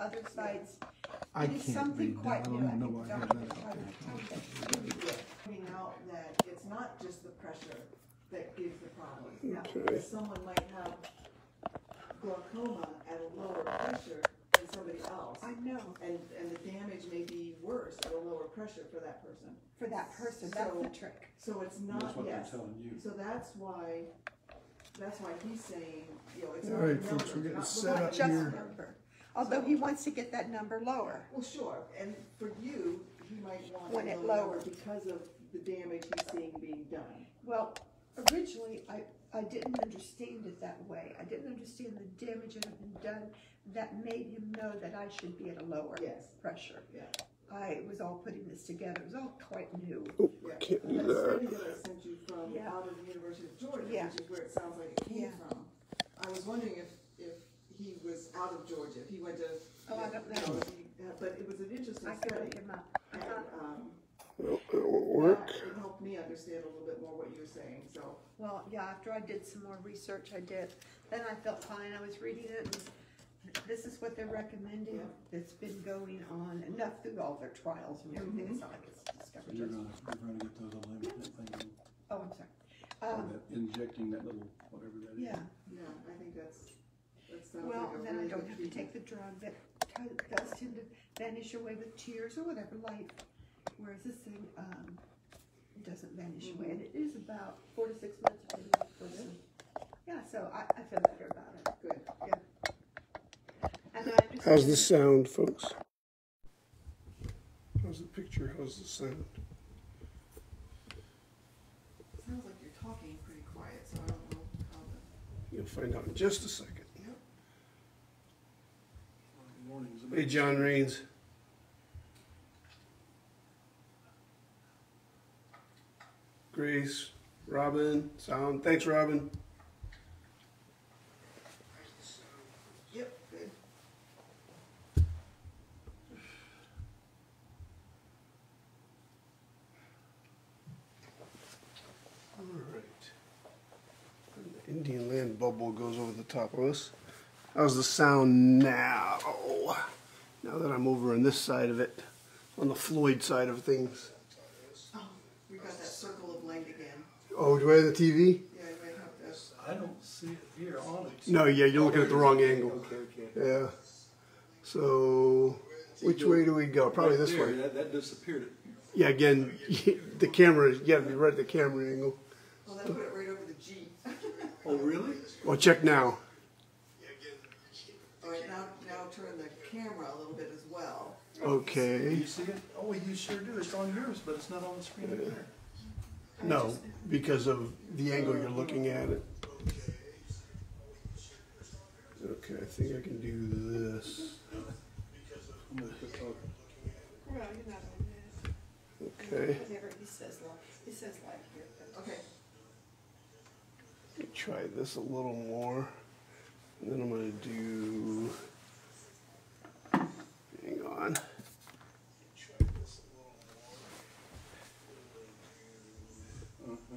other sites. I It is can't something read that. quite I don't new. know think why I have Dr. that out Tyler. Pointing out that it's not just the pressure that gives the problem. Okay. Someone might have glaucoma at a lower pressure than somebody else. I know, And, and the damage may be worse at a lower pressure for that person. for that person, that's the So- trick. So it's not, That's what they're yes. telling you. So that's why, that's why he's saying, you know, it's All not right, folks, we're getting set up Just here. number, although he wants to get that number lower. Well, sure, and for you, he might want When a it lower number lowers. because of the damage he's seeing being done. Well, originally, I, I didn't understand it that way. I didn't understand the damage that had been done that made him know that I should be at a lower Yes. pressure. Yeah. I was all putting this together, it was all quite new. Oh, Yeah. I can't do That that. study that I sent you from Yeah. out of the University of Georgia, Yeah. which is where it sounds like it came Yeah. from. I was wondering if, if he was out of Georgia, if he went to. Oh, I don't know. if he- uh, But it was an interesting I could study. look him up. And, um, Well, it won't work. that- It helped me understand a little bit more what you were saying, so. Well, yeah, after I did some more research, I did, then I felt fine, I was reading it, and this is what they're recommending. Yeah. It's been going on enough through all their trials and everything, it's not like it's So discovered you're just. gonna, you're gonna get those eliminate thing, Oh, I'm sorry. Um, that injecting that little, whatever that is. yeah, Yeah, I think that's, that sounds well, like a then I really don't good have to take the drug that t- does tend to vanish away with tears or whatever, light. Whereas this thing, um, doesn't vanish away, and it is about four to six months for the person. Yeah, so I, I feel better about it. Good. And I How's the sound, folks? How's the picture? How's the sound? Sounds like you're talking pretty quiet, so I don't know how the. You'll find out in just a second. Hey, John Rains. Grace, Robin, sound. Thanks, Robin. Yep. All right. Indian land bubble goes over the top of us. How's the sound now? Now that I'm over on this side of it, on the Floyd side of things. Oh, we got that circle of light again. Oh, do I have the TV? Yeah, you might have to. I don't see it here on it. No, yeah, you're looking at the wrong angle. Okay, okay. Yeah. So, which way do we go? Probably this way. That, that disappeared. Yeah, again, the camera, you gotta be right at the camera angle. Well, that put it right over the G. Oh, really? Well, check now. All right, now, now turn the camera a little bit as well. Do Okay. you see it? Oh, you sure do. It's on yours, but it's not on the screen up there. No, because of the angle you're looking at it. Okay, I think I can do this. I'm gonna quit talking. Well, you're not on that. Okay. He says, like, he says like here. Okay, Let me try this a little more. And then I'm gonna do. Hang on. Try this a little more. Uh-huh.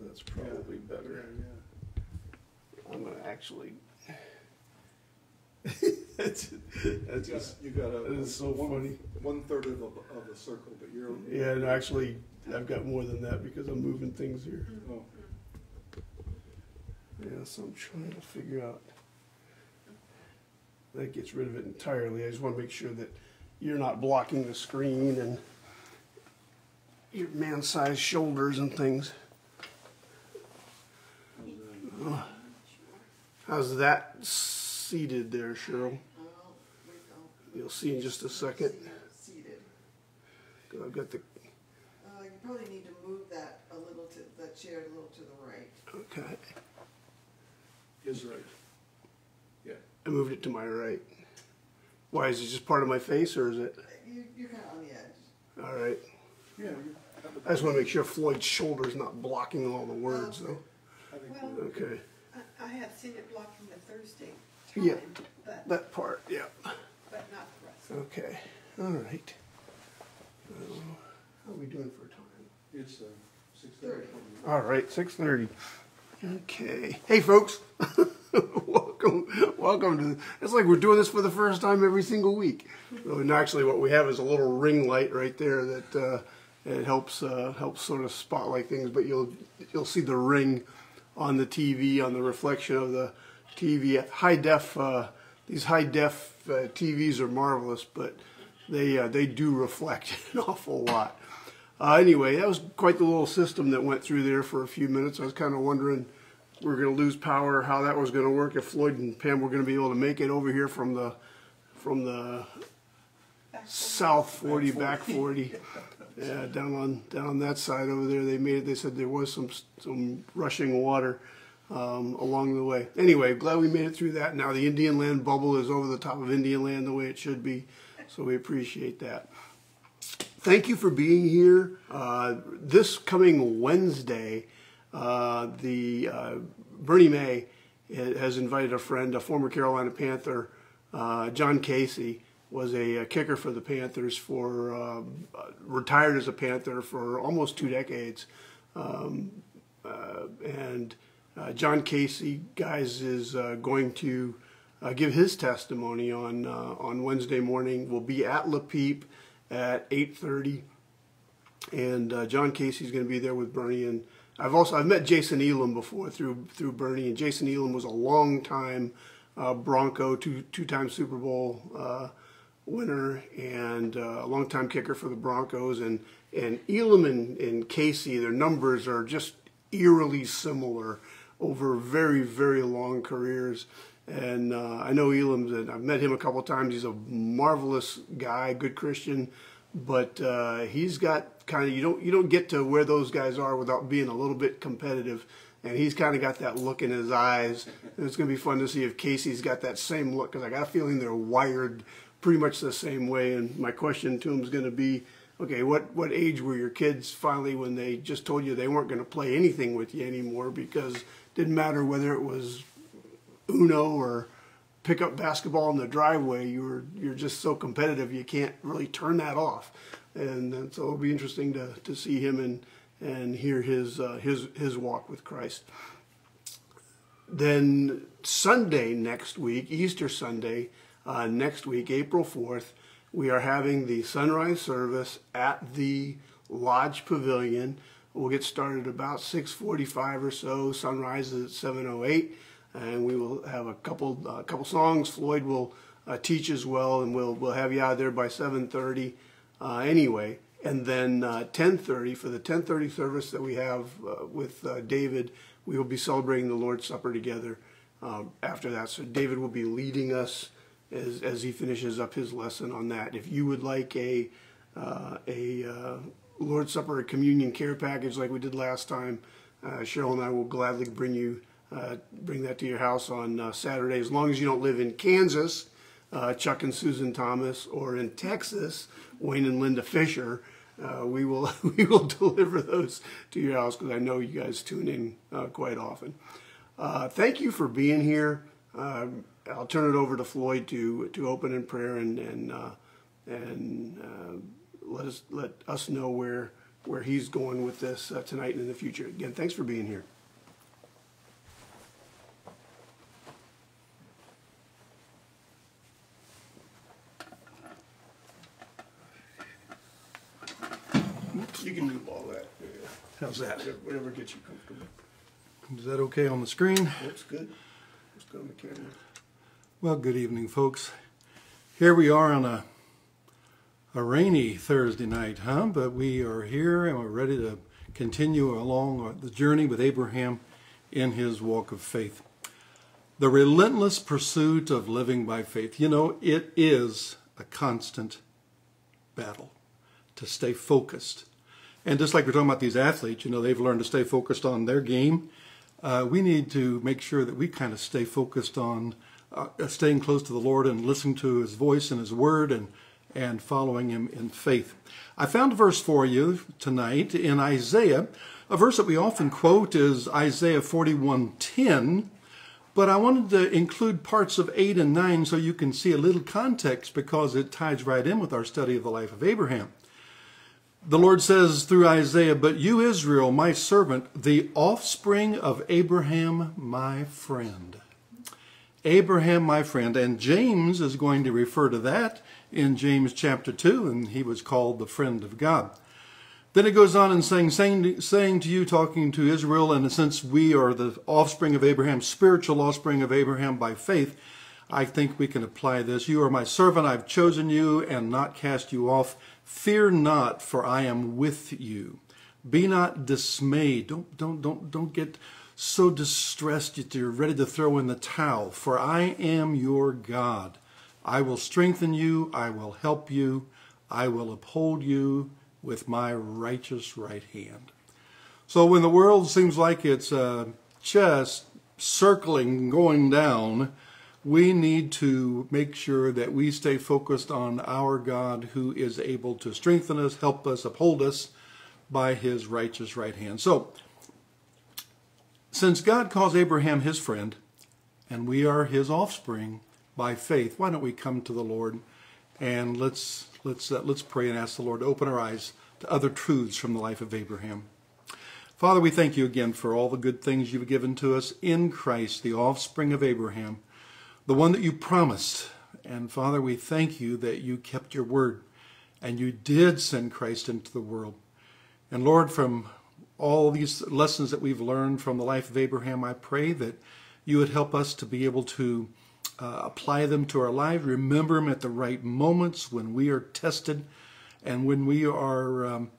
That's probably Yeah, better. yeah. I'm gonna actually. that's that's You got, just you got a. that is so one- funny. One third of a, of a circle, but you're. Yeah, and actually, I've got more than that because I'm moving things here. Oh, Yeah, so I'm trying to figure out. That gets rid of it entirely. I just want to make sure that you're not blocking the screen and your man-sized shoulders and things. How's that seated there, Cheryl? well, we don't You'll see in just a second. see it seated. 'Cause I've got the, Uh, you probably need to move that a little to, that chair a little to the right. okay. is right. Yeah. I moved it to my right. Why, is it just part of my face or is it? You, you're kinda on the edge. All right. Yeah. I just want to make sure Floyd's shoulder's not blocking all the words, though. Well, Okay. I, I have seen it blocking the Thursday Yeah. but, That part, yeah. but not the rest. Okay. All right. Uh, how are we doing for time? It's, uh, six thirty. All right, six thirty. Okay. Hey, folks. welcome, welcome to. It's like we're doing this for the first time every single week. And actually, what we have is a little ring light right there that uh, it helps uh, helps sort of spotlight things. But you'll you'll see the ring on the TV on the reflection of the TV. High def. Uh, these high def uh, TVs are marvelous, but they uh, they do reflect an awful lot. Uh, anyway, that was quite the little system that went through there for a few minutes. I was kind of wondering we are going to lose power, how that was going to work, if Floyd and Pam were going to be able to make it over here from the from the south 40 back 40 yeah down on down on that side over there they made it they said there was some some rushing water um, along the way. Anyway glad we made it through that. Now the indian land bubble is over the top of indian land the way it should be so we appreciate that. Thank you for being here. Uh, this coming wednesday uh, the uh, bernie may has invited a friend a former carolina panther uh, john Kasay was a, a, kicker for the Panthers for um, retired as a Panther for almost two decades, um, uh, and uh, John Kasay, guys, is uh, going to uh, give his testimony on uh, on Wednesday morning. We'll be at Le Peep at eight thirty, and uh, John Kasay's going to be there with Bernie and. I've also I've met Jason Elam before through through Bernie, and Jason Elam was a long time Bronco, two two time Super Bowl winner and uh, a longtime kicker for the Broncos. And, and Elam and, and Kasay, their numbers are just eerily similar over very, very long careers. And uh, I know Elam's, and I've met him a couple times. He's a marvelous guy, good Christian, but uh, he's got kind of you don't you don't get to where those guys are without being a little bit competitive. And he's kind of got that look in his eyes. And it's going to be fun to see if Kasay's got that same look because I got a feeling they're wired pretty much the same way. And my question to him is going to be, okay, what, what age were your kids finally when they just told you they weren't going to play anything with you anymore because it didn't matter whether it was Uno or pick up basketball in the driveway, you were, you're just so competitive you can't really turn that off. And, and so it'll be interesting to, to see him and, and hear his, uh, his, his walk with Christ. Then Sunday next week, Easter Sunday, uh, next week, April 4th, we are having the sunrise service at the Lodge Pavilion. We'll get started about 6:45 or so. Sunrise is at 7:08, and we will have a couple uh, couple songs. Floyd will uh, teach as well, and we'll we'll have you out there by 7:30 uh, anyway. And then 10:30 uh, for the 10:30 service that we have uh, with David, we will be celebrating the Lord's Supper together after that. So David will be leading us as, as he finishes up his lesson on that. If you would like a, uh, a uh, Lord's Supper, a communion care package like we did last time, uh, Cheryl and I will gladly bring you uh, bring that to your house on uh, Saturday, as long as you don't live in Kansas, uh, Chuck and Susan Thomas, or in Texas, Wayne and Linda Fisher. we will we will deliver those to your house because I know you guys tune in quite often. thank you for being here. Um, I'll turn it over to Floyd to to open in prayer and and uh, and uh, let us let us know where where he's going with this uh, tonight and in the future. Again, thanks for being here. You can do all that. How's that? Whatever gets you comfortable. Is that okay on the screen? Looks good. Looks good on the camera. Well, good evening, folks. Here we are on a a rainy Thursday night, huh? But we are here and we're ready to continue along the journey with Abraham in his walk of faith. The relentless pursuit of living by faith. You know, it is a constant battle to stay focused. And just like we're talking about these athletes, you know, they've learned to stay focused on their game. Uh, we need to make sure that we kind of stay focused on uh, staying close to the Lord and listening to His voice and His Word and and following Him in faith. I found a verse for you tonight in Isaiah. A verse that we often quote is Isaiah 41:10, but I wanted to include parts of 8 and 9 so you can see a little context because it ties right in with our study of the life of Abraham. The Lord says through Isaiah, But you, Israel, my servant, the offspring of Abraham, my friend. Abraham, my friend, and James is going to refer to that in James chapter 2, and he was called the friend of God. Then it goes on and saying, saying, saying to you, talking to Israel, and since we are the offspring of Abraham, spiritual offspring of Abraham by faith, I think we can apply this. You are my servant, I've chosen you and not cast you off. Fear not, for I am with you. Be not dismayed. Don't, don't, don't, don't get so distressed that you're ready to throw in the towel, for I am your God. I will strengthen you, I will help you, I will uphold you with my righteous right hand. So when the world seems like it's uh, just circling, going down, we need to make sure that we stay focused on our God who is able to strengthen us, help us, uphold us by his righteous right hand. So since God calls Abraham his friend, and we are his offspring by faith, why don't we come to the Lord and let's let's uh, let's pray and ask the Lord to open our eyes to other truths from the life of Abraham. Father, we thank you again for all the good things you've given to us in Christ, the offspring of Abraham, the one that you promised. And Father, we thank you that you kept your word and you did send Christ into the world. And Lord, from all these lessons that we've learned from the life of Abraham, I pray that you would help us to be able to uh, apply them to our lives, remember them at the right moments when we are tested and when we are um,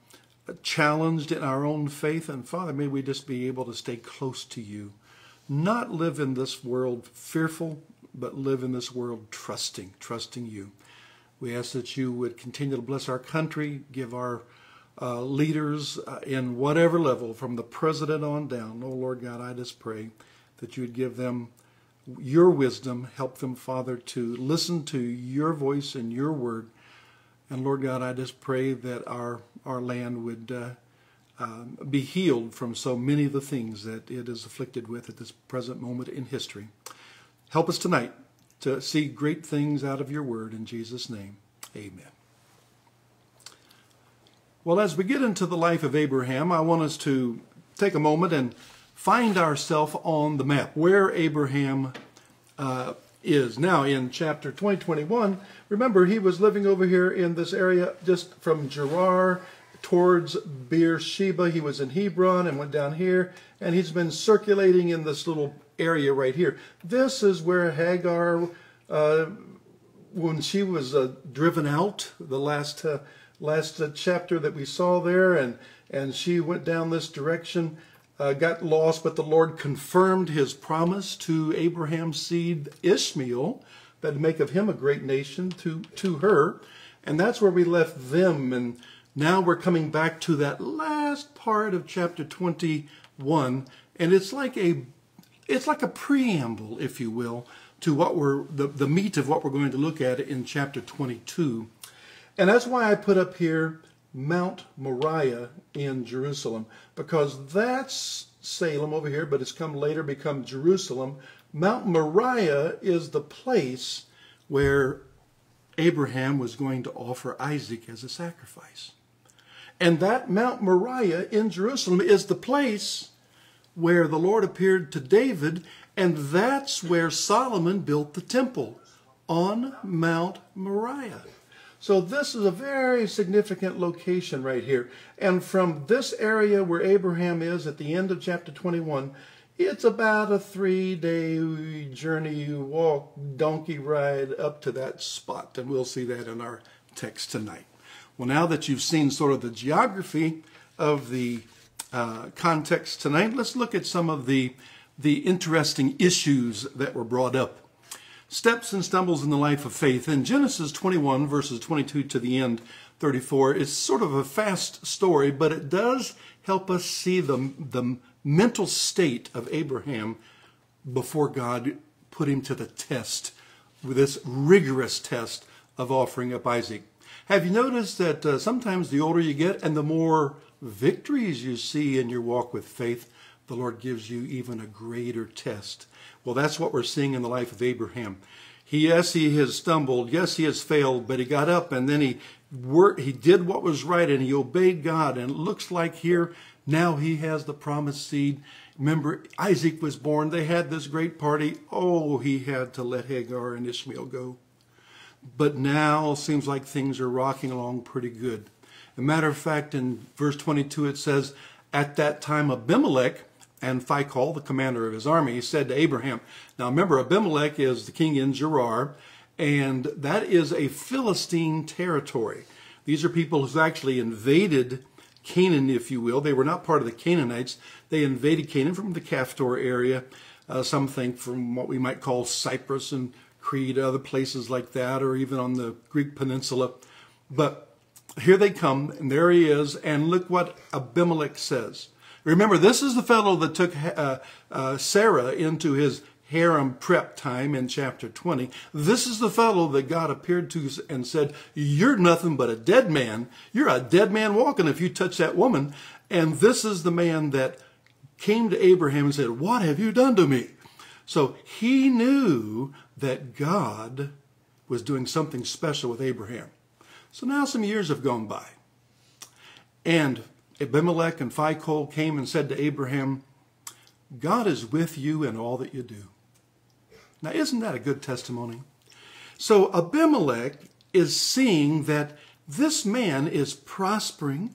challenged in our own faith. And Father, may we just be able to stay close to you, not live in this world fearful, but live in this world trusting, trusting you. We ask that you would continue to bless our country, give our uh, leaders uh, in whatever level, from the president on down. Oh, Lord God, I just pray that you would give them your wisdom, help them, Father, to listen to your voice and your word. And Lord God, I just pray that our, our land would uh, um, be healed from so many of the things that it is afflicted with at this present moment in history. Help us tonight to see great things out of your word in Jesus' name. Amen. Well, as we get into the life of Abraham, I want us to take a moment and find ourselves on the map where Abraham uh, is. Now, in chapter 2021, remember he was living over here in this area just from Gerar towards Beersheba. He was in Hebron and went down here, and he's been circulating in this little area right here. This is where Hagar, uh, when she was uh, driven out, the last uh, last uh, chapter that we saw there, and and she went down this direction, uh, got lost, but the Lord confirmed His promise to Abraham's seed Ishmael, that make of him a great nation to to her, and that's where we left them, and now we're coming back to that last part of chapter twenty one, and it's like a it's like a preamble, if you will, to what we're the, the meat of what we're going to look at in chapter 22. And that's why I put up here Mount Moriah in Jerusalem, because that's Salem over here, but it's come later become Jerusalem. Mount Moriah is the place where Abraham was going to offer Isaac as a sacrifice. And that Mount Moriah in Jerusalem is the place where the Lord appeared to David, and that's where Solomon built the temple, on Mount Moriah. So this is a very significant location right here. And from this area where Abraham is at the end of chapter 21, it's about a three-day journey, walk, donkey ride up to that spot. And we'll see that in our text tonight. Well, now that you've seen sort of the geography of the uh, context tonight, let's look at some of the, the interesting issues that were brought up. Steps and stumbles in the life of faith. In Genesis 21, verses 22 to the end, 34, it's sort of a fast story, but it does help us see the, the mental state of Abraham before God put him to the test, with this rigorous test of offering up Isaac. Have you noticed that uh, sometimes the older you get and the more victories you see in your walk with faith, the Lord gives you even a greater test. Well, that's what we're seeing in the life of Abraham. He, yes, he has stumbled. Yes, he has failed, but he got up and then he worked, he did what was right and he obeyed God. And it looks like here now he has the promised seed. Remember, Isaac was born. They had this great party. Oh, he had to let Hagar and Ishmael go. But now seems like things are rocking along pretty good. A matter of fact, in verse 22, it says, At that time, Abimelech and Phicol, the commander of his army, said to Abraham, Now remember, Abimelech is the king in Gerar, and that is a Philistine territory. These are people who actually invaded Canaan, if you will. They were not part of the Canaanites. They invaded Canaan from the Caphtor area, uh, some think from what we might call Cyprus and Crete, other places like that, or even on the Greek peninsula. But here they come, and there he is, and look what Abimelech says. Remember, this is the fellow that took uh, uh, Sarah into his harem prep time in chapter 20. This is the fellow that God appeared to and said, You're nothing but a dead man. You're a dead man walking if you touch that woman. And this is the man that came to Abraham and said, What have you done to me? So he knew that God was doing something special with Abraham. So now some years have gone by. And Abimelech and Phicol came and said to Abraham, God is with you in all that you do. Now, isn't that a good testimony? So Abimelech is seeing that this man is prospering.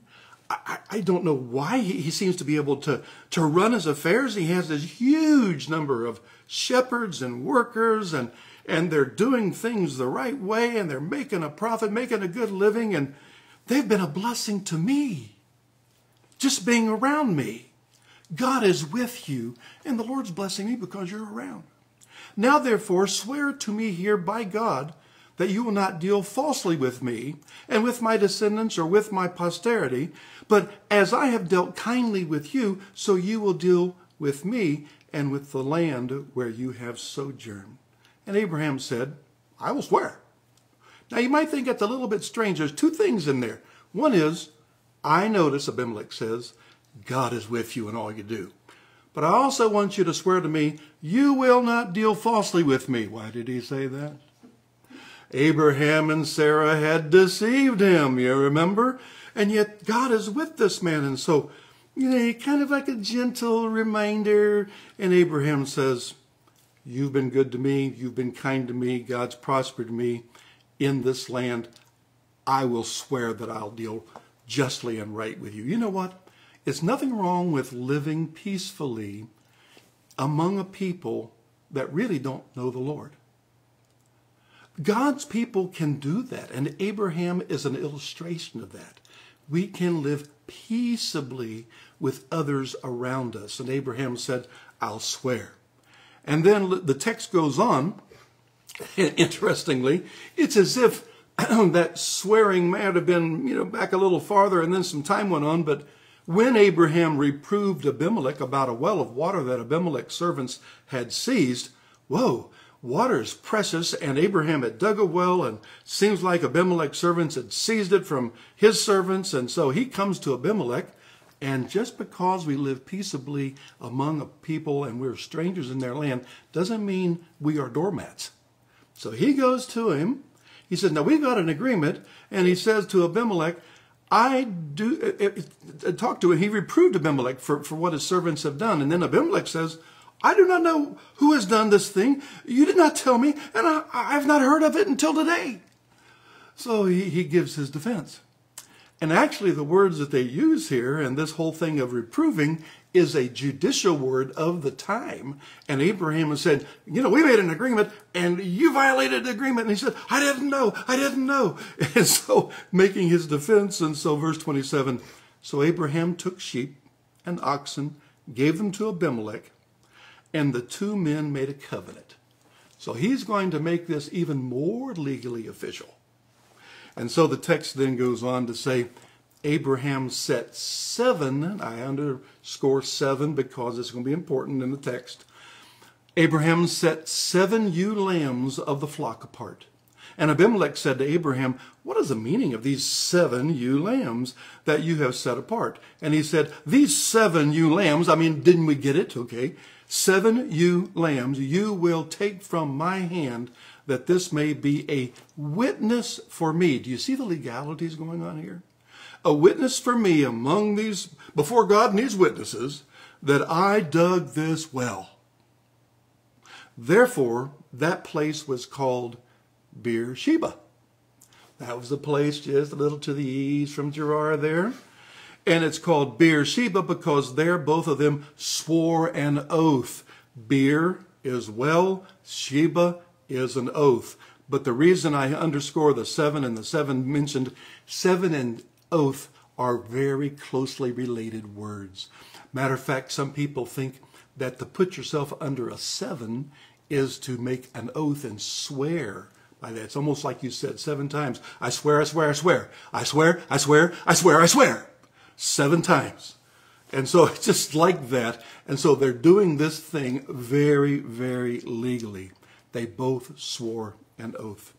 I, I don't know why he, he, seems to be able to, to run his affairs. He has this huge number of shepherds and workers, and, and they're doing things the right way, and they're making a profit, making a good living, and they've been a blessing to me, just being around me. God is with you, and the Lord's blessing me because you're around. Now, therefore, swear to me here by God that you will not deal falsely with me and with my descendants or with my posterity, but as I have dealt kindly with you, so you will deal with me and with the land where you have sojourned. And Abraham said, I will swear. Now you might think that's a little bit strange. There's two things in there. One is, I notice, Abimelech says, God is with you in all you do. But I also want you to swear to me, you will not deal falsely with me. Why did he say that? Abraham and Sarah had deceived him, you remember? And yet God is with this man. And so, you know, kind of like a gentle reminder. And Abraham says, You've been good to me. You've been kind to me. God's prospered me in this land. I will swear that I'll deal justly and right with you. You know what? It's nothing wrong with living peacefully among a people that really don't know the Lord. God's people can do that, and Abraham is an illustration of that. We can live peaceably with others around us. And Abraham said, I'll swear. And then the text goes on. Interestingly, it's as if that swearing might have been, you know, back a little farther and then some time went on, but when Abraham reproved Abimelech about a well of water that Abimelech's servants had seized, whoa, water is precious, and Abraham had dug a well, and seems like Abimelech's servants had seized it from his servants, and so he comes to Abimelech, and just because we live peaceably among a people and we're strangers in their land doesn't mean we are doormats. So he goes to him. He says, Now we've got an agreement. And he says to Abimelech, I do uh, uh, talk to him. He reproved Abimelech for, for what his servants have done. And then Abimelech says, I do not know who has done this thing. You did not tell me, and I, I have not heard of it until today. So he, he gives his defense. And actually, the words that they use here and this whole thing of reproving is a judicial word of the time. And Abraham has said, You know, we made an agreement and you violated the agreement. And he said, I didn't know. I didn't know. And so making his defense. And so, verse 27 So Abraham took sheep and oxen, gave them to Abimelech, and the two men made a covenant. So he's going to make this even more legally official. And so the text then goes on to say, Abraham set seven, I underscore seven because it's going to be important in the text. Abraham set seven ewe lambs of the flock apart. And Abimelech said to Abraham, What is the meaning of these seven ewe lambs that you have set apart? And he said, These seven ewe lambs, I mean, didn't we get it? Okay. Seven ewe lambs you will take from my hand that this may be a witness for me. Do you see the legalities going on here? a witness for me among these, before God and these witnesses, that I dug this well. Therefore, that place was called Beersheba. That was the place just a little to the east from Gerar there. And it's called Beersheba because there both of them swore an oath. Beer is well, Sheba is an oath. But the reason I underscore the seven and the seven mentioned, seven and oath are very closely related words. Matter of fact, some people think that to put yourself under a seven is to make an oath and swear by that. It's almost like you said seven times, I swear, I swear, I swear, I swear, I swear, I swear, I swear, seven times. And so it's just like that. And so they're doing this thing very, very legally. They both swore an oath.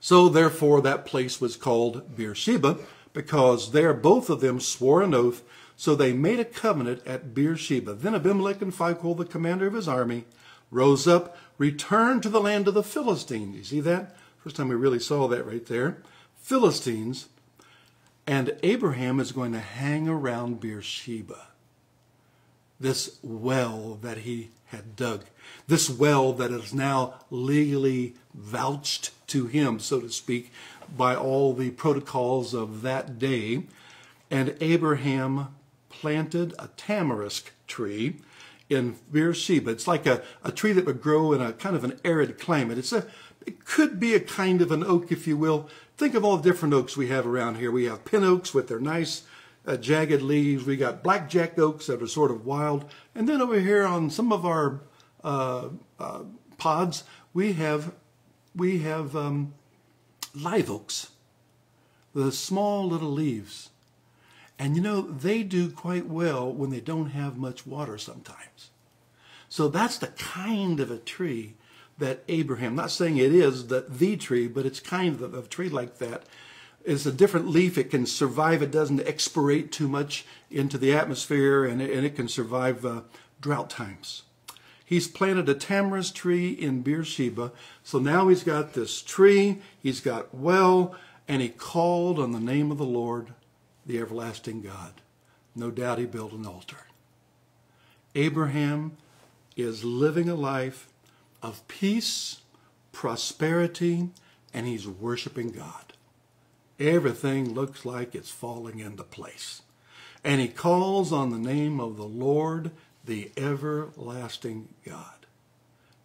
So therefore that place was called Beersheba because there both of them swore an oath. So they made a covenant at Beersheba. Then Abimelech and Phicol, the commander of his army, rose up, returned to the land of the Philistines. You see that? First time we really saw that right there. Philistines. And Abraham is going to hang around Beersheba. This well that he had dug. This well that is now legally vouched to him, so to speak, by all the protocols of that day. And Abraham planted a tamarisk tree in Beersheba. It's like a, a tree that would grow in a kind of an arid climate. It's a, it could be a kind of an oak, if you will. Think of all the different oaks we have around here. We have pin oaks with their nice uh, jagged leaves. We got blackjack oaks that are sort of wild. And then over here on some of our uh, uh, pods, we have we have um, live oaks, the small little leaves. And you know, they do quite well when they don't have much water sometimes. So that's the kind of a tree that Abraham, not saying it is the, the tree, but it's kind of a tree like that. It's a different leaf. It can survive. It doesn't expirate too much into the atmosphere, and it, and it can survive uh, drought times. He's planted a tamarisk tree in Beersheba. So now he's got this tree, he's got well, and he called on the name of the Lord the everlasting God. No doubt he built an altar. Abraham is living a life of peace, prosperity, and he's worshiping God. Everything looks like it's falling into place. And he calls on the name of the Lord, the everlasting God.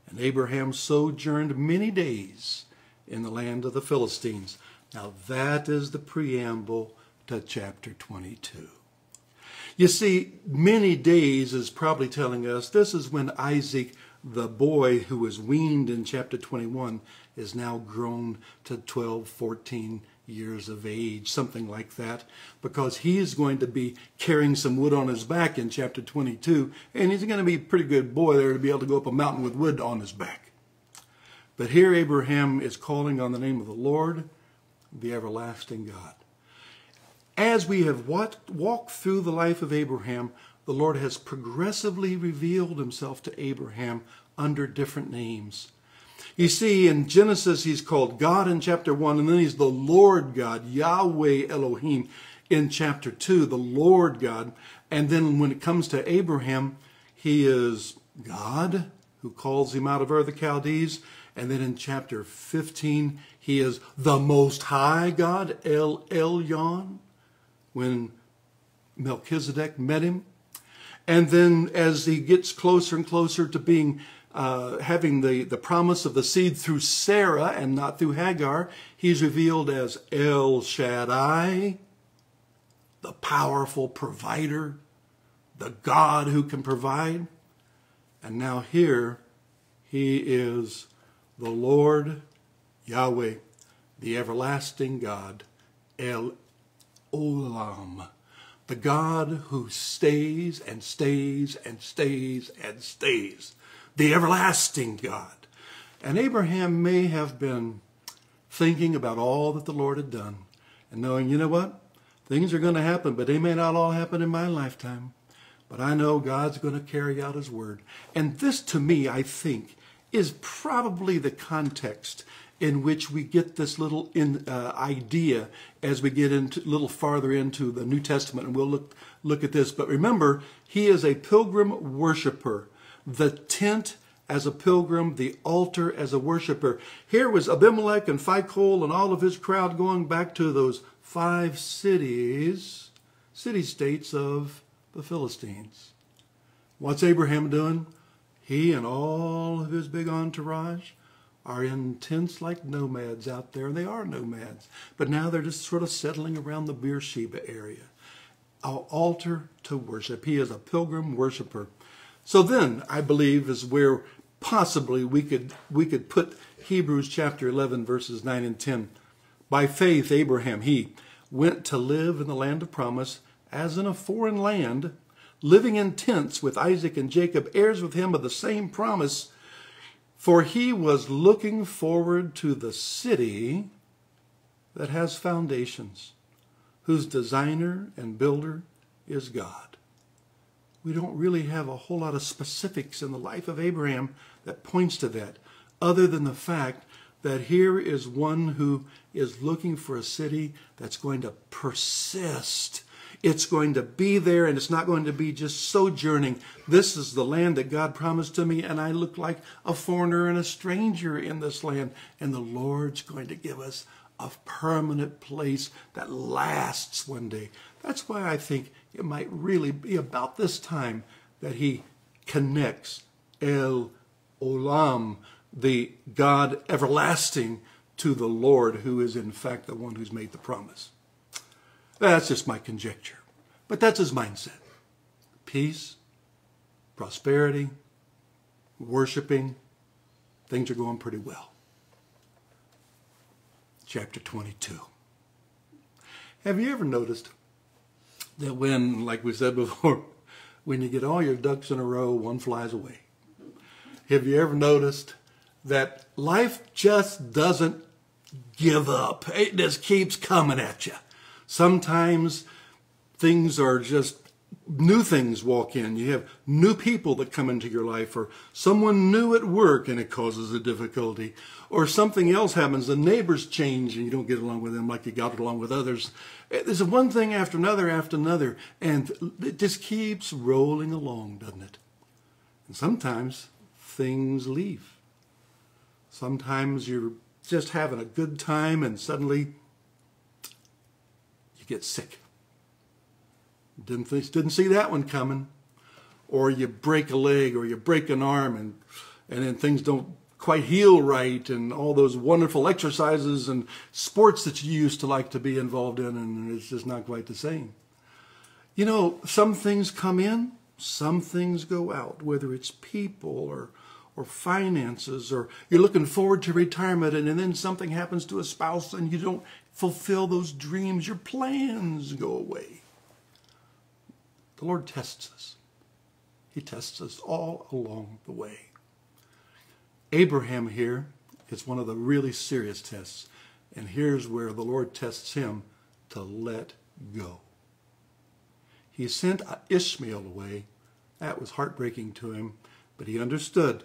And Abraham sojourned many days in the land of the Philistines. Now that is the preamble to chapter 22. You see, many days is probably telling us this is when Isaac, the boy who was weaned in chapter 21, is now grown to 12, 14 years of age, something like that, because he is going to be carrying some wood on his back in chapter 22, and he's going to be a pretty good boy there to be able to go up a mountain with wood on his back. But here Abraham is calling on the name of the Lord, the everlasting God. As we have walked, walked through the life of Abraham, the Lord has progressively revealed himself to Abraham under different names. You see, in Genesis, he's called God in chapter 1, and then he's the Lord God, Yahweh Elohim, in chapter 2, the Lord God. And then when it comes to Abraham, he is God, who calls him out of Ur the Chaldees. And then in chapter 15, he is the Most High God, El Elyon, when Melchizedek met him. And then as he gets closer and closer to being uh, having the, the promise of the seed through Sarah and not through Hagar, he's revealed as El Shaddai, the powerful provider, the God who can provide. And now here he is the Lord Yahweh, the everlasting God, El Olam, the God who stays and stays and stays and stays the everlasting God. And Abraham may have been thinking about all that the Lord had done and knowing, you know what? Things are going to happen, but they may not all happen in my lifetime. But I know God's going to carry out his word. And this, to me, I think, is probably the context in which we get this little in, uh, idea as we get into a little farther into the New Testament, and we'll look look at this. But remember, he is a pilgrim worshiper. The tent as a pilgrim, the altar as a worshiper. Here was Abimelech and Phicol and all of his crowd going back to those five cities, city states of the Philistines. What's Abraham doing? He and all of his big entourage are in tents like nomads out there, and they are nomads. But now they're just sort of settling around the Beersheba area. An altar to worship. He is a pilgrim worshiper. So then, I believe, is where possibly we could we could put Hebrews chapter 11 verses 9 and 10. By faith, Abraham he went to live in the land of promise, as in a foreign land, living in tents with Isaac and Jacob, heirs with him of the same promise. For he was looking forward to the city that has foundations, whose designer and builder is God. We don't really have a whole lot of specifics in the life of Abraham that points to that, other than the fact that here is one who is looking for a city that's going to persist. It's going to be there and it's not going to be just sojourning. This is the land that God promised to me, and I look like a foreigner and a stranger in this land. And the Lord's going to give us a permanent place that lasts one day. That's why I think it might really be about this time that he connects El Olam, the God everlasting, to the Lord, who is in fact the one who's made the promise. That's just my conjecture. But that's his mindset. Peace, prosperity, worshiping, things are going pretty well. Chapter 22. Have you ever noticed that when, like we said before, when you get all your ducks in a row, one flies away? Have you ever noticed that life just doesn't give up? It just keeps coming at you. Sometimes things are just new things walk in. You have new people that come into your life, or someone new at work and it causes a difficulty, or something else happens. The neighbors change and you don't get along with them like you got along with others. Eh, there's one thing after another after another, and it just keeps rolling along, doesn't it? And sometimes things leave. Sometimes you're just having a good time and suddenly you get sick. Didn't, didn't see that one coming. Or you break a leg or you break an arm and, and then things don't quite heal right and all those wonderful exercises and sports that you used to like to be involved in and it's just not quite the same. You know, some things come in, some things go out, whether it's people or or finances or you're looking forward to retirement and, and then something happens to a spouse and you don't fulfill those dreams, your plans go away. The Lord tests us. He tests us all along the way. Abraham here is one of the really serious tests. And here's where the Lord tests him to let go. He sent Ishmael away. That was heartbreaking to him, but he understood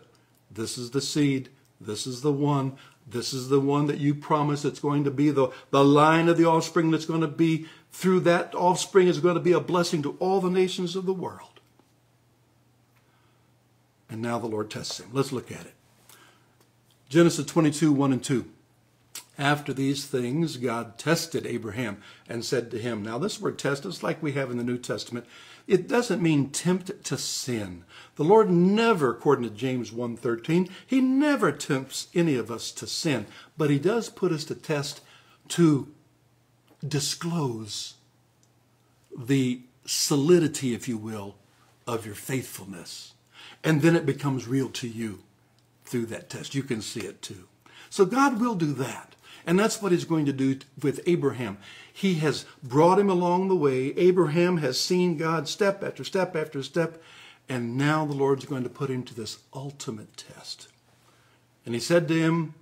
this is the seed. This is the one. This is the one that you promise it's going to be the, the line of the offspring that's going to be through that offspring is going to be a blessing to all the nations of the world. And now the Lord tests him. Let's look at it. Genesis 22, 1 and 2. After these things, God tested Abraham and said to him, Now, this word test is like we have in the New Testament. It doesn't mean tempt to sin. The Lord never, according to James 1.13, He never tempts any of us to sin, but He does put us to test to disclose the solidity, if you will, of your faithfulness. And then it becomes real to you through that test. You can see it too. So God will do that. And that's what he's going to do with Abraham. He has brought him along the way. Abraham has seen God step after step after step. And now the Lord's going to put him to this ultimate test. And he said to him,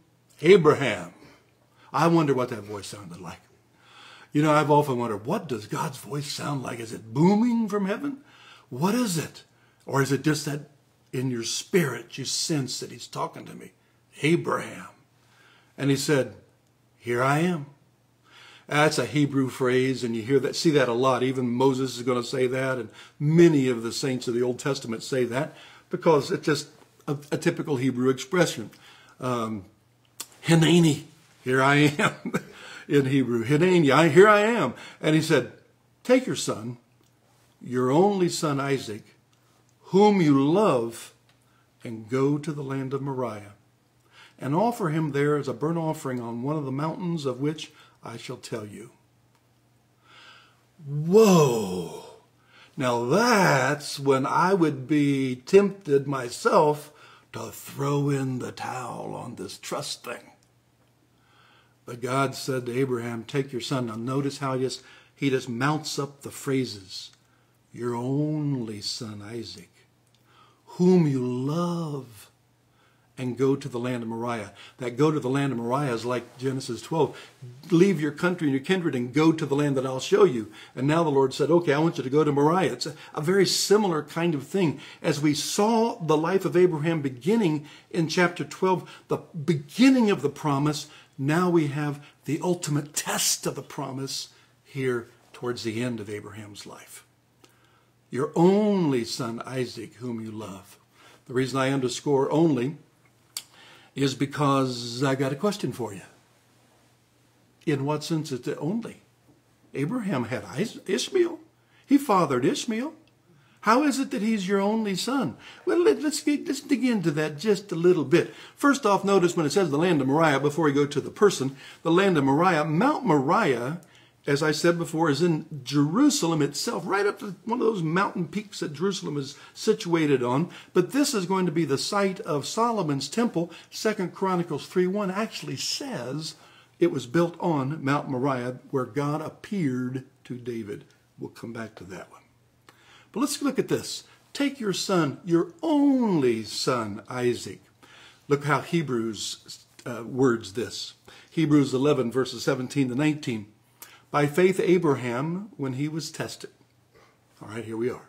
Abraham. I wonder what that voice sounded like. You know, I've often wondered, what does God's voice sound like? Is it booming from heaven? What is it? Or is it just that in your spirit you sense that he's talking to me? Abraham. And he said, Here I am. That's a Hebrew phrase, and you hear that, see that a lot. Even Moses is going to say that, and many of the saints of the Old Testament say that because it's just a, a typical Hebrew expression. Um, Hineni, here I am, in Hebrew. Hineni, here I am. And he said, Take your son, your only son Isaac, whom you love, and go to the land of Moriah, and offer him there as a burnt offering on one of the mountains of which I shall tell you. Whoa! Now that's when I would be tempted myself to throw in the towel on this trust thing. But God said to Abraham, Take your son. Now notice how he just, he just mounts up the phrases. Your only son, Isaac, whom you love and go to the land of Moriah. That go to the land of Moriah is like Genesis 12. Leave your country and your kindred and go to the land that I'll show you. And now the Lord said, okay, I want you to go to Moriah. It's a, a very similar kind of thing. As we saw the life of Abraham beginning in chapter 12, the beginning of the promise, now we have the ultimate test of the promise here towards the end of Abraham's life. Your only son, Isaac, whom you love. The reason I underscore only is because I got a question for you. In what sense is it only? Abraham had Ishmael. He fathered Ishmael. How is it that he's your only son? Well, let, us get, let's dig into that just a little bit. First off, notice when it says the land of Moriah, before we go to the person, the land of Moriah, Mount Moriah as I said before, is in Jerusalem itself, right up to one of those mountain peaks that Jerusalem is situated on. But this is going to be the site of Solomon's temple. Second Chronicles 3.1 actually says it was built on Mount Moriah where God appeared to David. We'll come back to that one. But let's look at this. Take your son, your only son, Isaac. Look how Hebrews uh, words this. Hebrews 11, verses 17 to 19. By faith, Abraham, when he was tested, all right, here we are,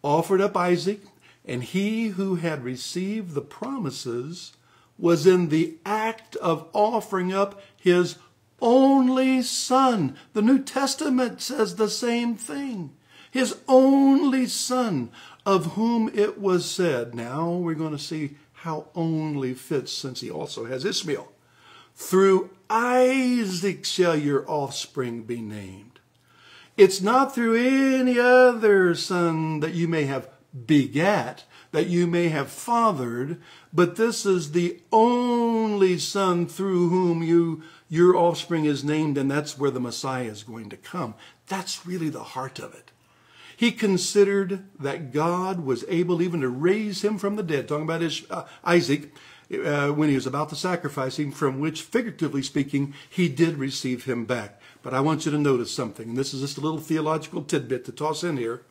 offered up Isaac, and he who had received the promises was in the act of offering up his only son. The New Testament says the same thing. His only son, of whom it was said. Now we're going to see how only fits since he also has Ishmael. Through Isaac shall your offspring be named. It's not through any other son that you may have begat, that you may have fathered, but this is the only son through whom you your offspring is named, and that's where the Messiah is going to come. That's really the heart of it. He considered that God was able even to raise him from the dead, talking about his, uh, Isaac, uh, when he was about to sacrifice him, from which, figuratively speaking, he did receive him back. But I want you to notice something, and this is just a little theological tidbit to toss in here.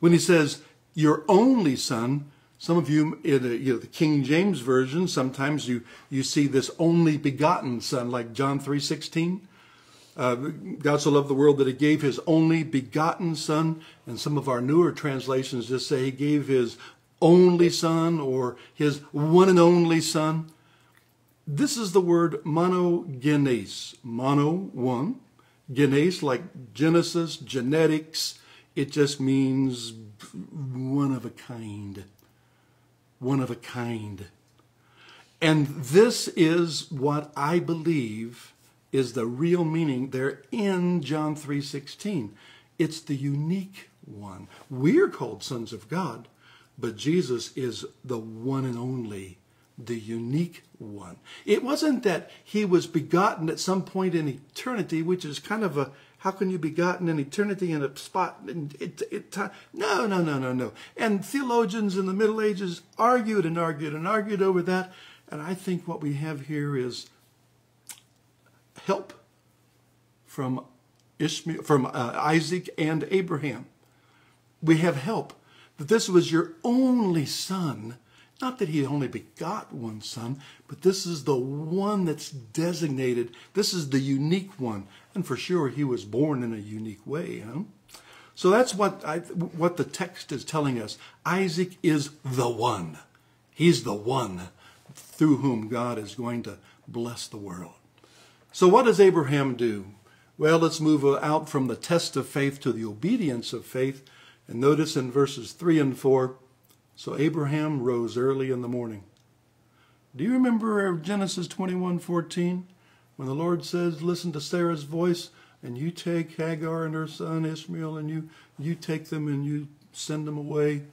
When he says, your only son, some of you in the, you know, the King James Version, sometimes you, you see this only begotten son, like John 3.16. Uh, God so loved the world that he gave his only begotten son. And some of our newer translations just say he gave his only son or his one and only son. This is the word monogenes. Mono, one. Genes, like Genesis, genetics. It just means one of a kind. One of a kind. And this is what I believe is the real meaning there in John 3.16. It's the unique one. We're called sons of God but Jesus is the one and only, the unique one. It wasn't that he was begotten at some point in eternity, which is kind of a how can you be gotten in eternity in a spot? It, it, no, no, no, no, no. And theologians in the Middle Ages argued and argued and argued over that. And I think what we have here is help from Ishmael, from uh, Isaac and Abraham. We have help that this was your only son. Not that he only begot one son, but this is the one that's designated. This is the unique one. And for sure, he was born in a unique way. Huh? So that's what, I, what the text is telling us. Isaac is the one. He's the one through whom God is going to bless the world. So, what does Abraham do? Well, let's move out from the test of faith to the obedience of faith. And notice in verses 3 and 4 so Abraham rose early in the morning. Do you remember Genesis 21 14? When the Lord says, Listen to Sarah's voice, and you take Hagar and her son Ishmael, and you, you take them and you send them away.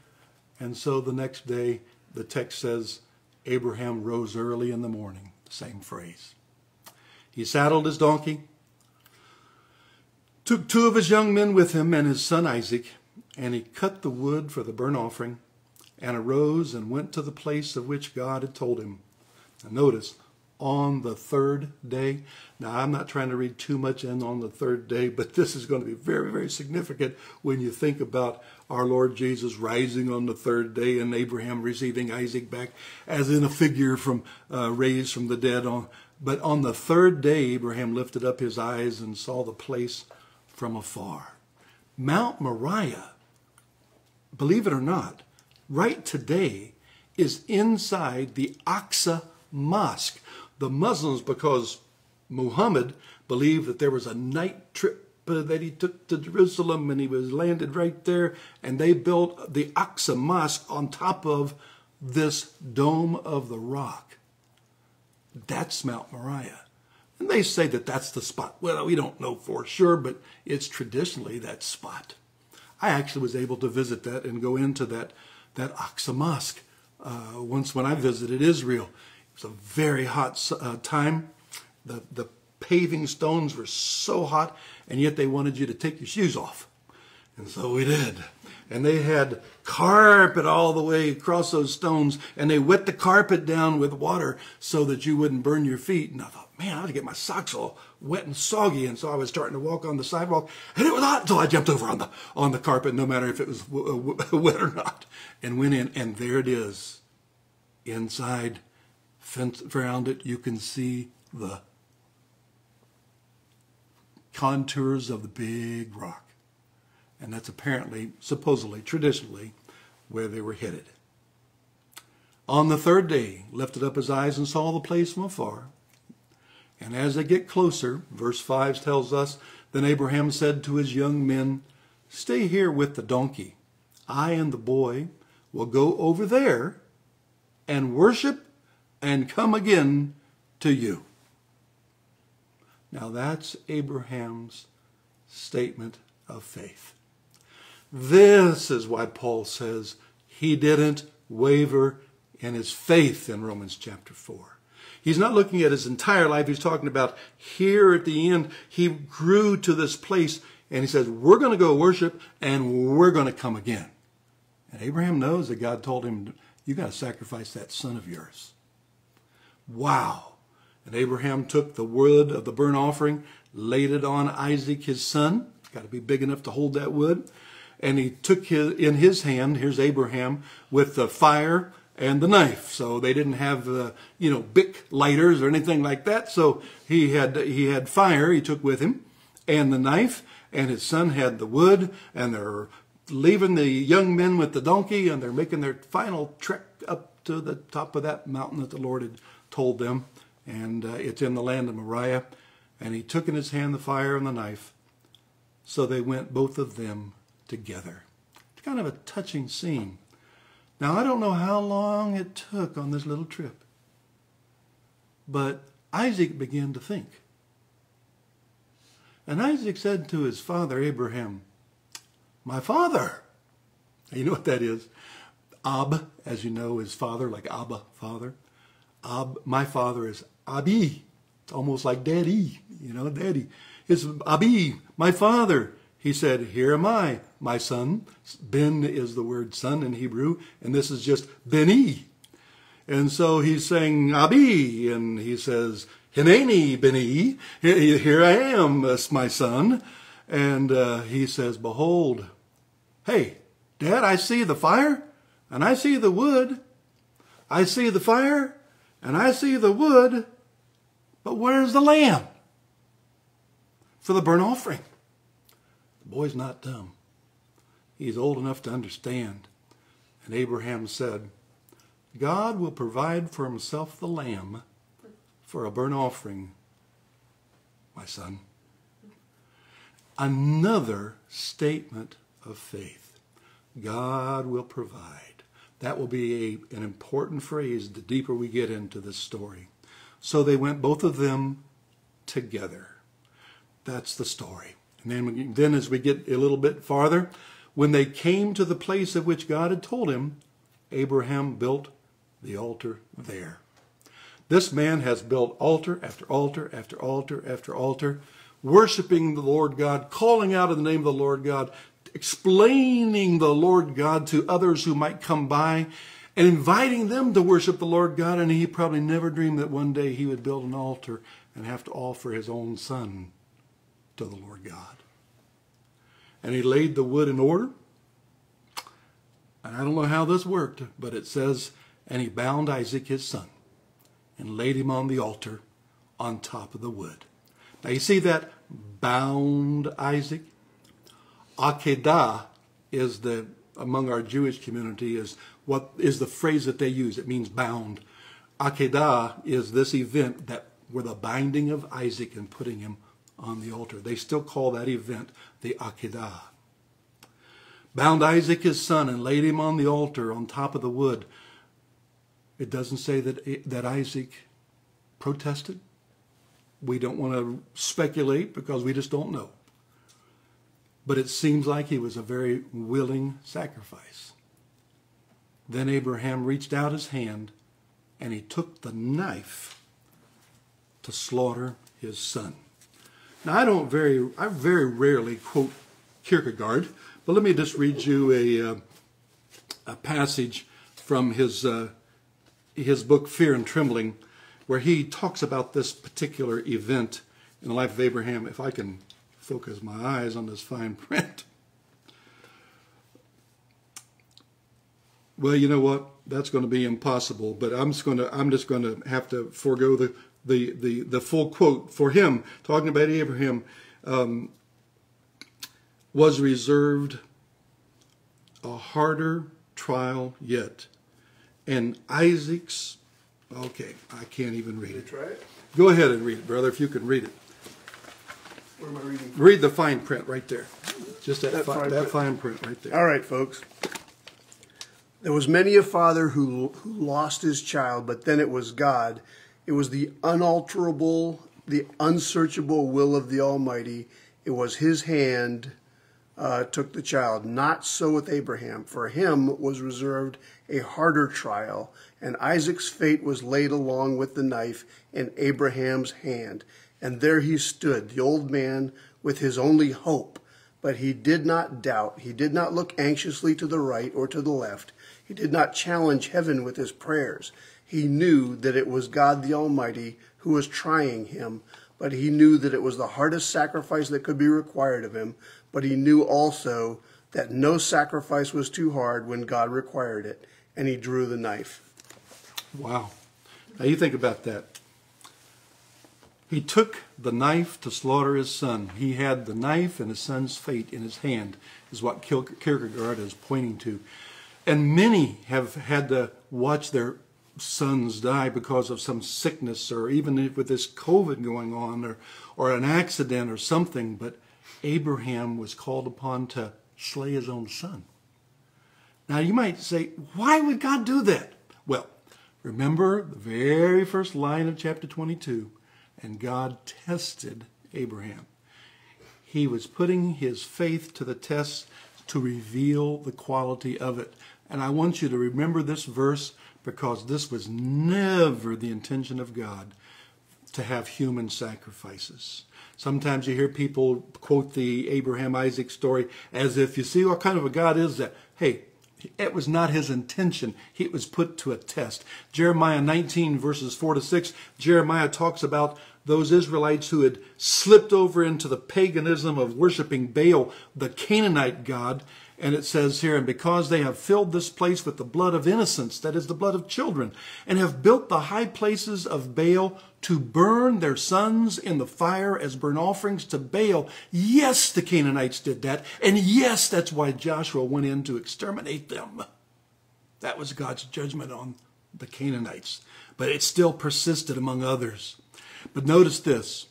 And so the next day, the text says, Abraham rose early in the morning. Same phrase. He saddled his donkey, took two of his young men with him and his son Isaac, and he cut the wood for the burnt offering, and arose and went to the place of which God had told him. Now notice, on the third day. Now, I'm not trying to read too much in on the third day, but this is going to be very, very significant when you think about our Lord Jesus rising on the third day and Abraham receiving Isaac back as in a figure from uh, raised from the dead. On, but on the third day, Abraham lifted up his eyes and saw the place from afar. Mount Moriah, believe it or not, right today is inside the Aqsa Mosque the Muslims, because Muhammad believed that there was a night trip uh, that he took to Jerusalem and he was landed right there, and they built the Aqsa Mosque on top of this dome of the rock. That's Mount Moriah. And they say that that's the spot. Well, we don't know for sure, but it's traditionally that spot. I actually was able to visit that and go into that, that Aqsa Mosque uh, once when I visited Israel. It was a very hot uh, time. The, the paving stones were so hot, and yet they wanted you to take your shoes off. And so we did. And they had carpet all the way across those stones, and they wet the carpet down with water so that you wouldn't burn your feet. And I thought, man, I ought to get my socks all wet and soggy. And so I was starting to walk on the sidewalk, and it was hot until I jumped over on the on the carpet, no matter if it was uh, wet or not, and went in. And there it is, inside fence around it, you can see the contours of the big rock. And that's apparently, supposedly, traditionally, where they were headed. On the third day, lifted up his eyes and saw the place from afar. And as they get closer, verse 5 tells us, Then Abraham said to his young men, Stay here with the donkey. I and the boy will go over there and worship and come again to you. Now that's Abraham's statement of faith. This is why Paul says he didn't waver in his faith in Romans chapter 4. He's not looking at his entire life. He's talking about here at the end, he grew to this place and he says, We're going to go worship and we're going to come again. And Abraham knows that God told him, You got to sacrifice that son of yours. Wow. And Abraham took the wood of the burnt offering, laid it on Isaac his son. Got to be big enough to hold that wood. And he took his, in his hand, here's Abraham, with the fire and the knife. So they didn't have, uh, you know, Bic lighters or anything like that. So he had, he had fire he took with him and the knife and his son had the wood and they're leaving the young men with the donkey and they're making their final trek up to the top of that mountain that the Lord had told them, and uh, it's in the land of Moriah. And he took in his hand the fire and the knife. So they went, both of them, together. It's kind of a touching scene. Now, I don't know how long it took on this little trip, but Isaac began to think. And Isaac said to his father Abraham, My father. You know what that is? Ab, as you know, is father, like Abba, father. Ab, my father is Abi. It's almost like daddy, you know, daddy. It's Abi, my father. He said, Here am I, my son. Ben is the word son in Hebrew, and this is just Beni. And so he's saying Abi, and he says, Hineni Beni, here I am, my son. And uh, he says, Behold, hey, Dad, I see the fire, and I see the wood. I see the fire, and I see the wood, but where's the lamb for the burnt offering? Boy's not dumb. He's old enough to understand. And Abraham said, God will provide for himself the lamb for a burnt offering, my son. Another statement of faith. God will provide. That will be a, an important phrase the deeper we get into this story. So they went, both of them, together. That's the story. And then, then as we get a little bit farther, when they came to the place of which God had told him, Abraham built the altar there. This man has built altar after altar after altar after altar, worshiping the Lord God, calling out in the name of the Lord God, explaining the Lord God to others who might come by, and inviting them to worship the Lord God. And he probably never dreamed that one day he would build an altar and have to offer his own son to the Lord God. And he laid the wood in order. And I don't know how this worked, but it says, and he bound Isaac his son and laid him on the altar on top of the wood. Now you see that bound Isaac? Akedah is the among our Jewish community is what is the phrase that they use. It means bound. Akedah is this event that were the binding of Isaac and putting him on the altar. They still call that event the Akedah. Bound Isaac his son and laid him on the altar on top of the wood. It doesn't say that, that Isaac protested. We don't want to speculate because we just don't know. But it seems like he was a very willing sacrifice. Then Abraham reached out his hand and he took the knife to slaughter his son. Now I don't very I very rarely quote Kierkegaard, but let me just read you a uh, a passage from his uh, his book Fear and Trembling, where he talks about this particular event in the life of Abraham. If I can focus my eyes on this fine print. Well, you know what? That's going to be impossible. But I'm just going to I'm just going to have to forego the the the, the full quote for him talking about Abraham um, was reserved a harder trial yet, and Isaac's. Okay, I can't even read it. Try it. Go ahead and read it, brother, if you can read it. What am I reading? Read the fine print right there. Just that, That fi- fine that print. fine print right there. All right, folks. There was many a father who, who lost his child, but then it was God. It was the unalterable, the unsearchable will of the Almighty. It was His hand uh, took the child. Not so with Abraham. For him was reserved a harder trial, and Isaac's fate was laid along with the knife in Abraham's hand. And there he stood, the old man, with his only hope. But he did not doubt. He did not look anxiously to the right or to the left. He did not challenge heaven with his prayers. He knew that it was God the Almighty who was trying him, but he knew that it was the hardest sacrifice that could be required of him. But he knew also that no sacrifice was too hard when God required it, and he drew the knife. Wow. Now you think about that. He took the knife to slaughter his son. He had the knife and his son's fate in his hand, is what Kierkegaard is pointing to. And many have had to watch their sons die because of some sickness or even with this COVID going on or, or an accident or something. But Abraham was called upon to slay his own son. Now you might say, why would God do that? Well, remember the very first line of chapter 22 and God tested Abraham. He was putting his faith to the test to reveal the quality of it. And I want you to remember this verse because this was never the intention of God to have human sacrifices. Sometimes you hear people quote the Abraham Isaac story as if you see what kind of a God is that? Hey, it was not his intention. He was put to a test. Jeremiah 19 verses 4 to 6, Jeremiah talks about those Israelites who had slipped over into the paganism of worshiping Baal, the Canaanite god. And it says here, and because they have filled this place with the blood of innocents, that is the blood of children, and have built the high places of Baal to burn their sons in the fire as burnt offerings to Baal. Yes, the Canaanites did that. And yes, that's why Joshua went in to exterminate them. That was God's judgment on the Canaanites. But it still persisted among others. But notice this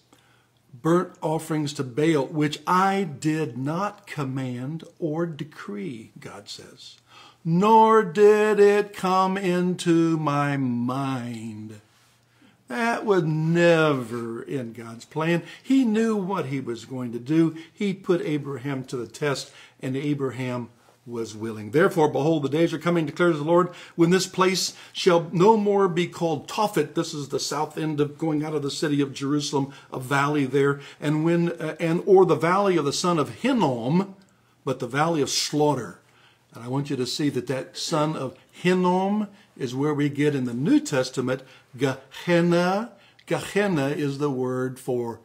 burnt offerings to Baal, which I did not command or decree, God says, nor did it come into my mind. That was never in God's plan. He knew what he was going to do. He put Abraham to the test, and Abraham was willing. Therefore, behold, the days are coming, declares the Lord, when this place shall no more be called Tophet. This is the south end of going out of the city of Jerusalem, a valley there, and when uh, and or the valley of the son of Hinnom, but the valley of slaughter. And I want you to see that that son of Hinnom is where we get in the New Testament Gehenna. Gehenna is the word for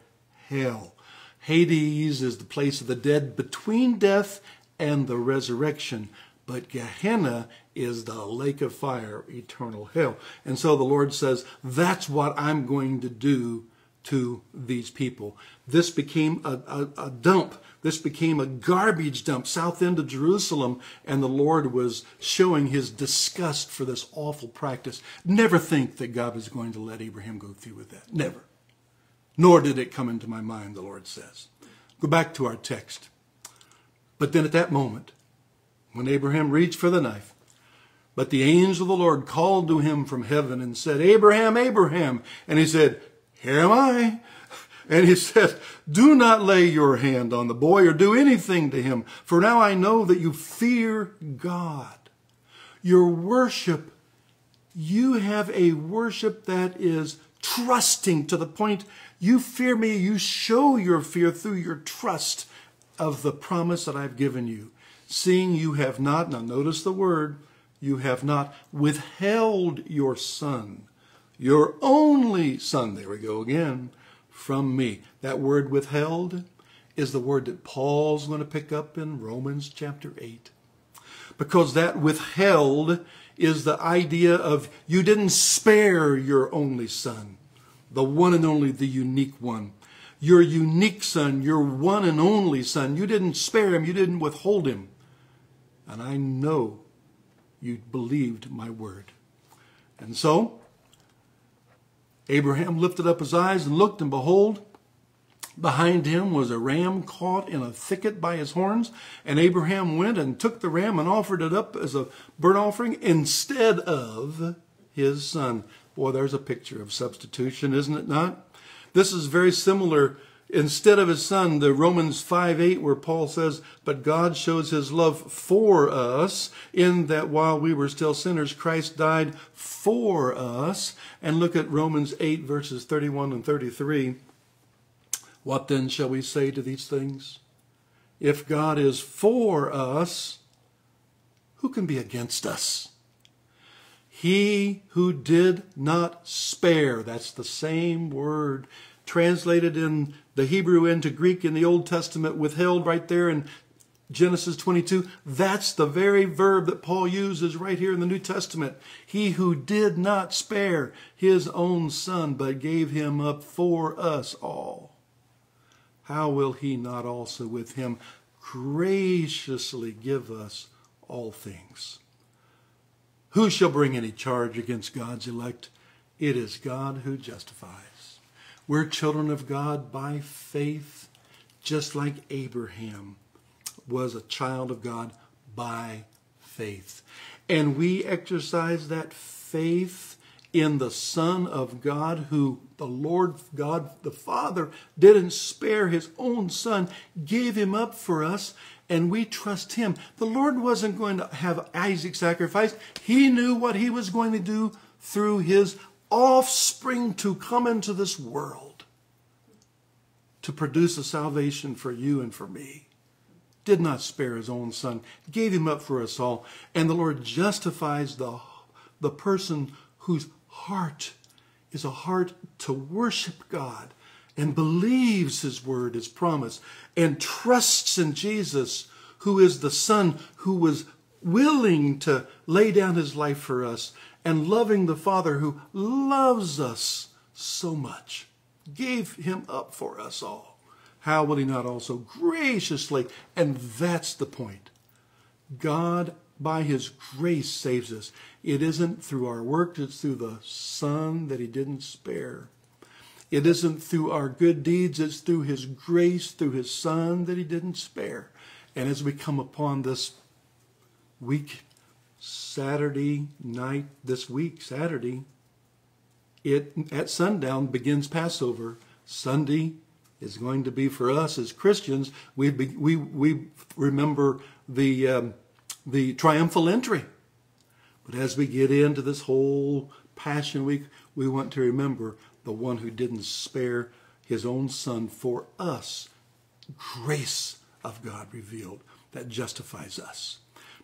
hell. Hades is the place of the dead between death and the resurrection. But Gehenna is the lake of fire, eternal hell. And so the Lord says, that's what I'm going to do to these people. This became a, a, a dump this became a garbage dump south end of Jerusalem, and the Lord was showing his disgust for this awful practice. Never think that God was going to let Abraham go through with that. Never. Nor did it come into my mind, the Lord says. Go back to our text. But then at that moment, when Abraham reached for the knife, but the angel of the Lord called to him from heaven and said, Abraham, Abraham. And he said, Here am I. And he said, Do not lay your hand on the boy or do anything to him, for now I know that you fear God. Your worship, you have a worship that is trusting to the point you fear me. You show your fear through your trust of the promise that I've given you. Seeing you have not, now notice the word, you have not withheld your son, your only son. There we go again from me. That word withheld is the word that Paul's going to pick up in Romans chapter 8. Because that withheld is the idea of you didn't spare your only son, the one and only, the unique one. Your unique son, your one and only son, you didn't spare him, you didn't withhold him. And I know you believed my word. And so, Abraham lifted up his eyes and looked, and behold, behind him was a ram caught in a thicket by his horns. And Abraham went and took the ram and offered it up as a burnt offering instead of his son. Boy, there's a picture of substitution, isn't it not? This is very similar instead of his son, the Romans 5 8, where Paul says, But God shows his love for us, in that while we were still sinners, Christ died for us. And look at Romans 8, verses 31 and 33. What then shall we say to these things? If God is for us, who can be against us? He who did not spare, that's the same word translated in the Hebrew into Greek in the Old Testament, withheld right there in Genesis 22. That's the very verb that Paul uses right here in the New Testament. He who did not spare his own son, but gave him up for us all. How will he not also with him graciously give us all things? Who shall bring any charge against God's elect? It is God who justifies. We're children of God by faith, just like Abraham was a child of God by faith. And we exercise that faith in the Son of God, who the Lord God the Father didn't spare his own Son, gave him up for us, and we trust him. The Lord wasn't going to have Isaac sacrificed. He knew what he was going to do through his offspring to come into this world to produce a salvation for you and for me. Did not spare his own son, gave him up for us all. And the Lord justifies the, the person whose heart is a heart to worship God and believes his word, his promise, and trusts in Jesus, who is the Son who was willing to lay down his life for us and loving the Father who loves us so much, gave him up for us all. How will he not also graciously? And that's the point. God, by his grace, saves us. It isn't through our work, it's through the Son that he didn't spare. It isn't through our good deeds, it's through His grace, through His Son that He didn't spare. And as we come upon this week, Saturday night, this week, Saturday, it at sundown begins Passover. Sunday is going to be for us as Christians. We be, we we remember the um, the triumphal entry, but as we get into this whole Passion Week, we want to remember the one who didn't spare his own Son for us. Grace of God revealed that justifies us.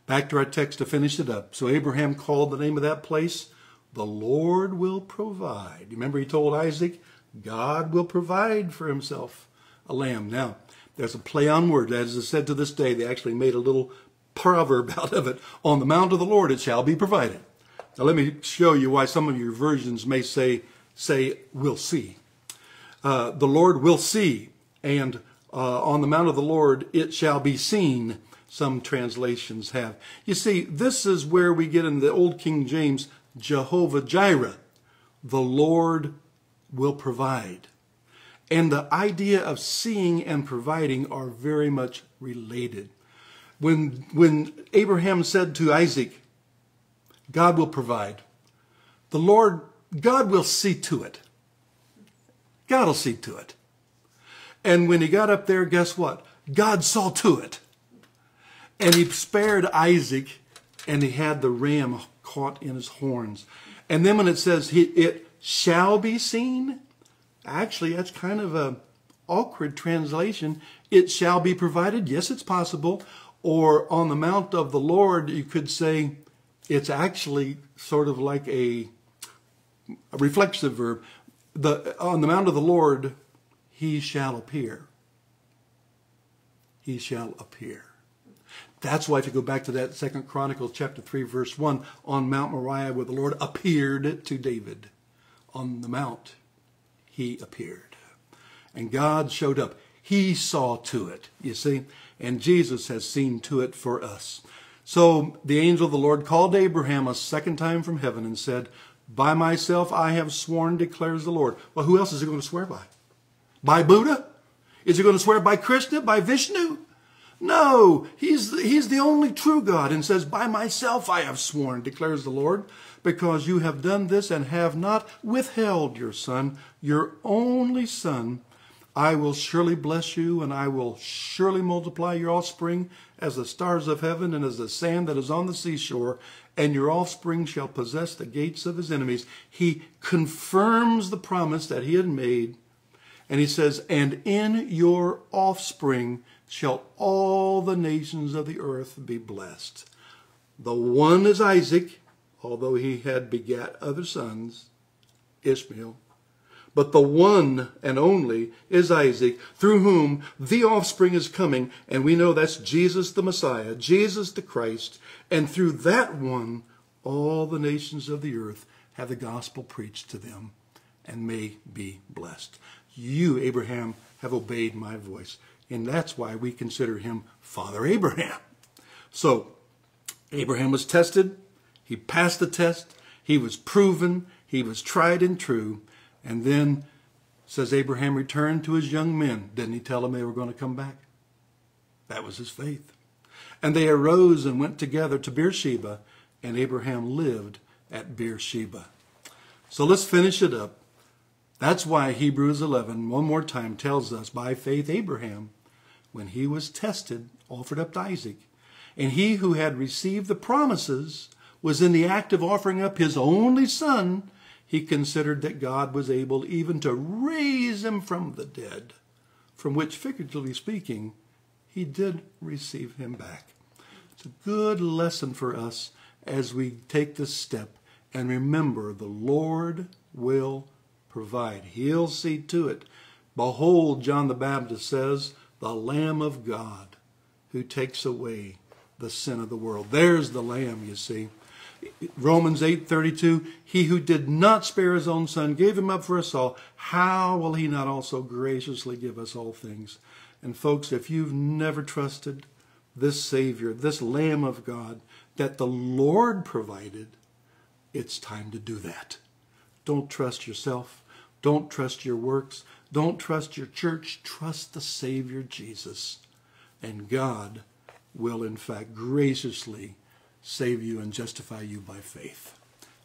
Back to our text to finish it up. So Abraham called the name of that place the Lord will provide. Remember, he told Isaac, God will provide for himself a lamb. Now, there's a play on words. As is said to this day, they actually made a little proverb out of it. On the mount of the Lord it shall be provided. Now, let me show you why some of your versions may say, say, we'll see. Uh, the Lord will see, and uh, on the mount of the Lord it shall be seen. Some translations have. You see, this is where we get in the Old King James Jehovah Jireh, the Lord will provide. And the idea of seeing and providing are very much related. When, when Abraham said to Isaac, God will provide, the Lord, God will see to it. God will see to it. And when he got up there, guess what? God saw to it. And he spared Isaac and he had the ram caught in his horns. And then when it says he, it shall be seen, actually that's kind of a awkward translation. It shall be provided. Yes, it's possible. Or on the mount of the Lord, you could say it's actually sort of like a, a reflexive verb. The, on the mount of the Lord, he shall appear. He shall appear. That's why if you go back to that Second Chronicles chapter 3 verse 1 on Mount Moriah where the Lord appeared to David on the mount he appeared and God showed up he saw to it you see and Jesus has seen to it for us so the angel of the Lord called Abraham a second time from heaven and said by myself I have sworn declares the Lord. Well who else is he going to swear by? By Buddha? Is he going to swear by Krishna? By Vishnu? No, he's, he's the only true God and says, By myself I have sworn, declares the Lord, because you have done this and have not withheld your son, your only son. I will surely bless you and I will surely multiply your offspring as the stars of heaven and as the sand that is on the seashore, and your offspring shall possess the gates of his enemies. He confirms the promise that he had made, and he says, And in your offspring shall all the nations of the earth be blessed. The one is Isaac, although he had begat other sons, Ishmael. But the one and only is Isaac, through whom the offspring is coming, and we know that's Jesus the Messiah, Jesus the Christ, and through that one, all the nations of the earth have the gospel preached to them and may be blessed. You, Abraham, have obeyed my voice. And that's why we consider him Father Abraham. So, Abraham was tested. He passed the test. He was proven. He was tried and true. And then, says Abraham returned to his young men. Didn't he tell them they were going to come back? That was his faith. And they arose and went together to Beersheba, and Abraham lived at Beersheba. So let's finish it up. That's why Hebrews 11, one more time, tells us by faith Abraham when he was tested, offered up to Isaac. And he who had received the promises was in the act of offering up his only son. He considered that God was able even to raise him from the dead, from which, figuratively speaking, he did receive him back. It's a good lesson for us as we take this step and remember the Lord will provide. He'll see to it. Behold, John the Baptist says, the Lamb of God who takes away the sin of the world. There's the Lamb, you see. Romans 8:32 He who did not spare his own son gave him up for us all how will he not also graciously give us all things and folks if you've never trusted this savior this lamb of God that the Lord provided it's time to do that don't trust yourself Don't trust your works. Don't trust your church. Trust the Savior Jesus. And God will, in fact, graciously save you and justify you by faith.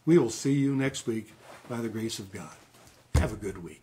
We will see you next week by the grace of God. Have a good week.